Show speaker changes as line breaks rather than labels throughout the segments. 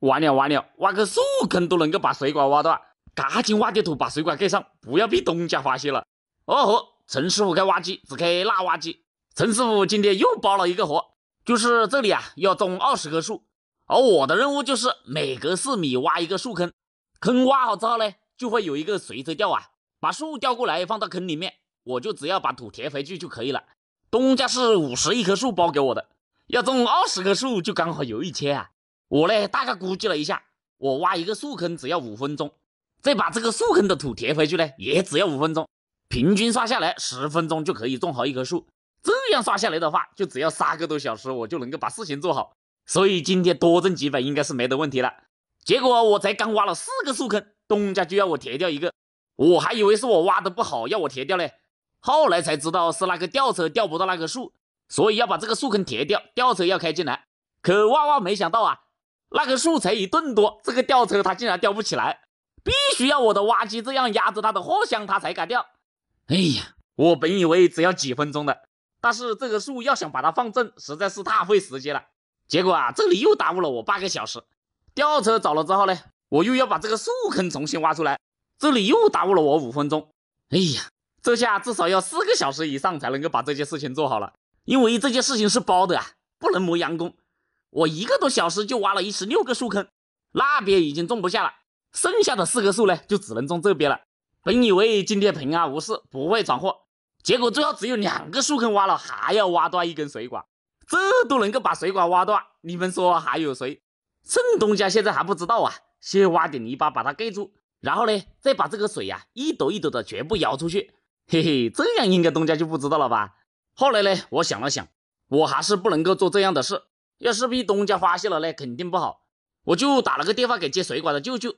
完了完了，挖个树坑都能够把水管挖断，赶紧挖点土把水管盖上，不要被东家发现了。哦吼，陈师傅开挖机，只开辣挖机。陈师傅今天又包了一个活，就是这里啊要种二十棵树，而我的任务就是每隔四米挖一个树坑，坑挖好之后呢，就会有一个随车吊啊，把树吊过来放到坑里面，我就只要把土填回去就可以了。东家是五十一棵树包给我的，要种二十棵树就刚好有一千啊。我呢大概估计了一下，我挖一个树坑只要五分钟，再把这个树坑的土填回去呢，也只要五分钟，平均算下来十分钟就可以种好一棵树。这样算下来的话，就只要三个多小时，我就能够把事情做好。所以今天多挣几百应该是没得问题了。结果我才刚挖了四个树坑，东家就要我填掉一个，我还以为是我挖的不好要我填掉嘞，后来才知道是那个吊车吊不到那棵树，所以要把这个树坑填掉，吊车要开进来。可万万没想到啊！那棵树才一吨多，这个吊车它竟然吊不起来，必须要我的挖机这样压着它的货箱，它才敢吊。哎呀，我本以为只要几分钟的，但是这个树要想把它放正，实在是太费时间了。结果啊，这里又耽误了我半个小时。吊车找了之后呢，我又要把这个树坑重新挖出来，这里又耽误了我五分钟。哎呀，这下至少要四个小时以上才能够把这件事情做好了，因为这件事情是包的啊，不能磨洋工。我一个多小时就挖了一十六个树坑，那边已经种不下了，剩下的四棵树呢，就只能种这边了。本以为今天平安无事，不会闯祸，结果最后只有两个树坑挖了，还要挖断一根水管，这都能够把水管挖断，你们说还有谁？趁东家现在还不知道啊，先挖点泥巴把它盖住，然后呢，再把这个水呀一斗一斗的全部舀出去，嘿嘿，这样应该东家就不知道了吧？后来呢，我想了想，我还是不能够做这样的事。要是被东家发现了，呢肯定不好。我就打了个电话给接水管的舅舅，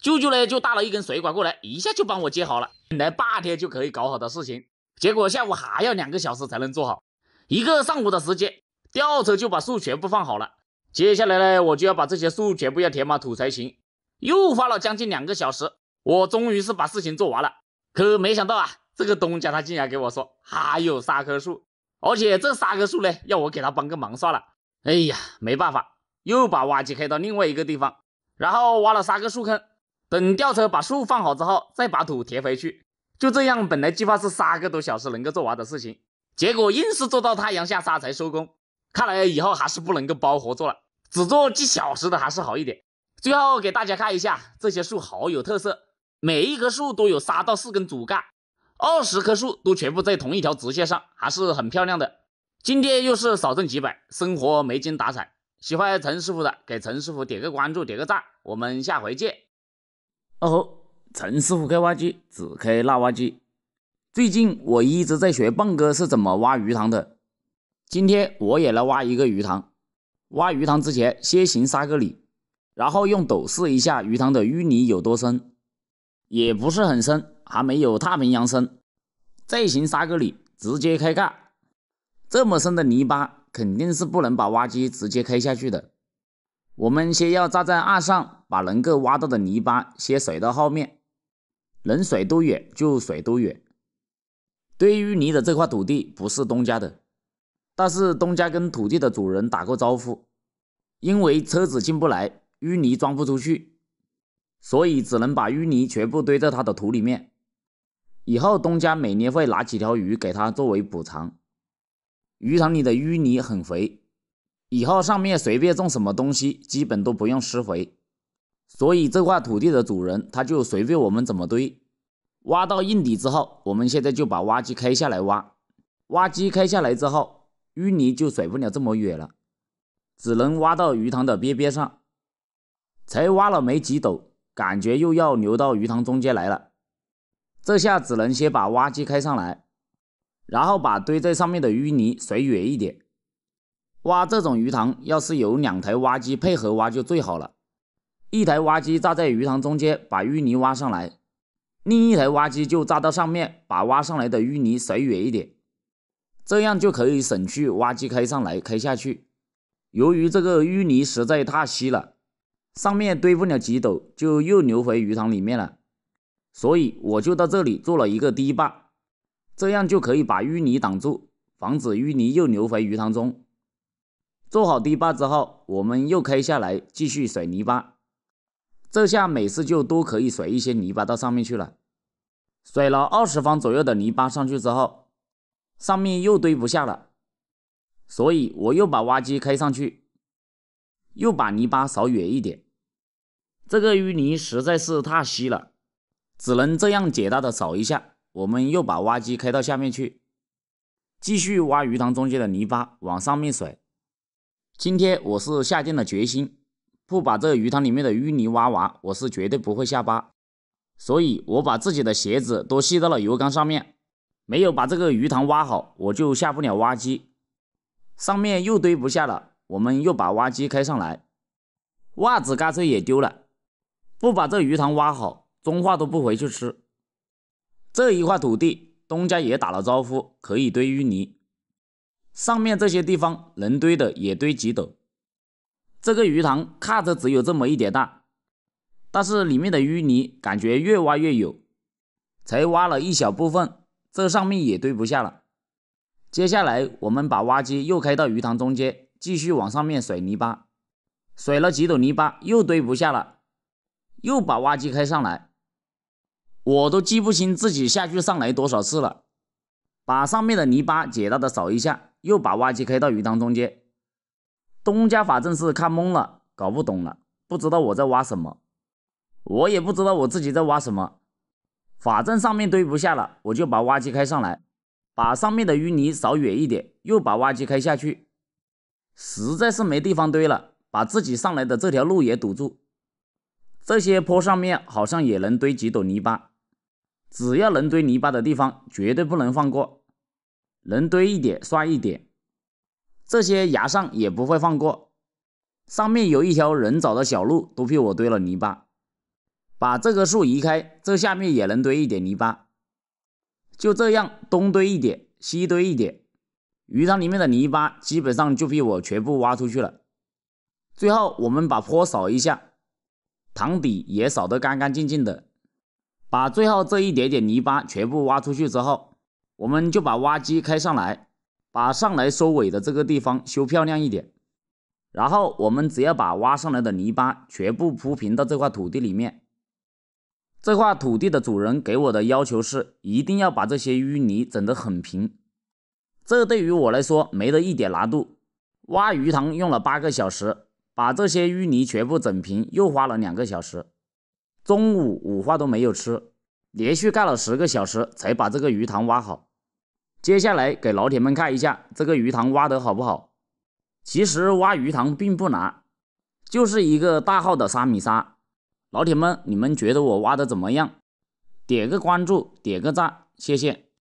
舅舅呢就带了一根水管过来，一下就帮我接好了。本来半天就可以搞好的事情，结果下午还要两个小时才能做好。一个上午的时间，吊车就把树全部放好了。接下来呢，我就要把这些树全部要填满土才行。又花了将近两个小时，我终于是把事情做完了。可没想到啊，这个东家他竟然给我说还有三棵树，而且这三棵树呢，要我给他帮个忙算了。哎呀，没办法，又把挖机开到另外一个地方，然后挖了三个树坑，等吊车把树放好之后，再把土填回去。就这样，本来计划是三个多小时能够做完的事情，结果硬是做到太阳下山才收工。看来以后还是不能够包活做了，只做几小时的还是好一点。最后给大家看一下，这些树好有特色，每一棵树都有三到四根主干，二十棵树都全部在同一条直线上，还是很漂亮的。今天又是少挣几百，生活没精打采。喜欢陈师傅的，给陈师傅点个关注，点个赞。我们下回见。
哦吼，陈师傅开挖机，只开辣挖机。最近我一直在学棒哥是怎么挖鱼塘的。今天我也来挖一个鱼塘。挖鱼塘之前，先行沙个里，然后用斗试一下鱼塘的淤泥有多深，也不是很深，还没有太平洋深。再行沙个里，直接开干。这么深的泥巴肯定是不能把挖机直接开下去的。我们先要站在岸上，把能够挖到的泥巴先甩到后面，能甩多远就甩多远。堆淤泥的这块土地不是东家的，但是东家跟土地的主人打过招呼，因为车子进不来，淤泥装不出去，所以只能把淤泥全部堆在他的土里面。以后东家每年会拿几条鱼给他作为补偿。鱼塘里的淤泥很肥，以后上面随便种什么东西，基本都不用施肥，所以这块土地的主人他就随便我们怎么堆。挖到硬底之后，我们现在就把挖机开下来挖。挖机开下来之后，淤泥就甩不了这么远了，只能挖到鱼塘的边边上。才挖了没几斗，感觉又要流到鱼塘中间来了，这下只能先把挖机开上来。然后把堆在上面的淤泥甩远一点。挖这种鱼塘，要是有两台挖机配合挖就最好了。一台挖机扎在鱼塘中间，把淤泥挖上来；另一台挖机就扎到上面，把挖上来的淤泥甩远一点。这样就可以省去挖机开上来开下去。由于这个淤泥实在太稀了，上面堆不了几斗，就又流回鱼塘里面了。所以我就到这里做了一个堤坝。这样就可以把淤泥挡住，防止淤泥又流回鱼塘中。做好堤坝之后，我们又开下来继续甩泥巴。这下每次就都可以甩一些泥巴到上面去了。甩了二十方左右的泥巴上去之后，上面又堆不下了，所以我又把挖机开上去，又把泥巴扫远一点。这个淤泥实在是太稀了，只能这样简单的扫一下。我们又把挖机开到下面去，继续挖鱼塘中间的泥巴往上面甩。今天我是下定了决心，不把这鱼塘里面的淤泥挖完，我是绝对不会下坝。所以，我把自己的鞋子都系到了油缸上面，没有把这个鱼塘挖好，我就下不了挖机。上面又堆不下了，我们又把挖机开上来，袜子干脆也丢了。不把这鱼塘挖好，中华都不回去吃。这一块土地，东家也打了招呼，可以堆淤泥。上面这些地方能堆的也堆几斗，这个鱼塘看着只有这么一点大，但是里面的淤泥感觉越挖越有，才挖了一小部分，这上面也堆不下了。接下来我们把挖机又开到鱼塘中间，继续往上面甩泥巴，甩了几斗泥巴又堆不下了，又把挖机开上来，我都记不清自己下去上来多少次了，把上面的泥巴简单的扫一下。又把挖机开到鱼塘中间，东家反正是看懵了，搞不懂了，不知道我在挖什么，我也不知道我自己在挖什么，反正上面堆不下了，我就把挖机开上来，把上面的淤泥扫远一点，又把挖机开下去，实在是没地方堆了，把自己上来的这条路也堵住，这些坡上面好像也能堆几斗泥巴，只要能堆泥巴的地方，绝对不能放过。能堆一点算一点，这些崖上也不会放过。上面有一条人走的小路，都被我堆了泥巴。把这个树移开，这下面也能堆一点泥巴。就这样，东堆一点，西堆一点，鱼塘里面的泥巴基本上就被我全部挖出去了。最后，我们把坡扫一下，塘底也扫得干干净净的。把最后这一点点泥巴全部挖出去之后。我们就把挖机开上来，把上来收尾的这个地方修漂亮一点。然后我们只要把挖上来的泥巴全部铺平到这块土地里面。这块土地的主人给我的要求是，一定要把这些淤泥整得很平。这对于我来说没得一点难度。挖鱼塘用了八个小时，把这些淤泥全部整平又花了两个小时。中午午饭都没有吃，连续干了十个小时才把这个鱼塘挖好。接下来给老铁们看一下这个鱼塘挖的好不好？其实挖鱼塘并不难，就是一个大号的三米沙。老铁们，你们觉得我挖的怎么样？点个关注，点个赞，谢谢。